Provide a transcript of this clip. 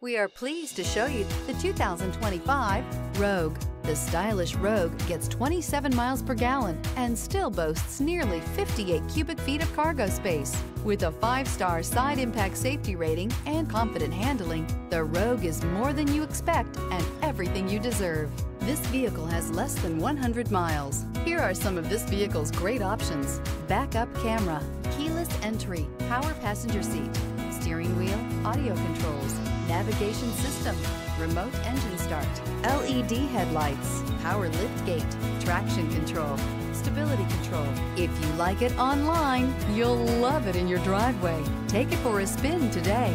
We are pleased to show you the 2025 Rogue. The stylish Rogue gets 27 miles per gallon and still boasts nearly 58 cubic feet of cargo space. With a five-star side impact safety rating and confident handling, the Rogue is more than you expect and everything you deserve. This vehicle has less than 100 miles. Here are some of this vehicle's great options. Backup camera, keyless entry, power passenger seat, steering wheel, audio controls, navigation system, remote engine start, LED headlights, power lift gate, traction control, stability control. If you like it online, you'll love it in your driveway. Take it for a spin today.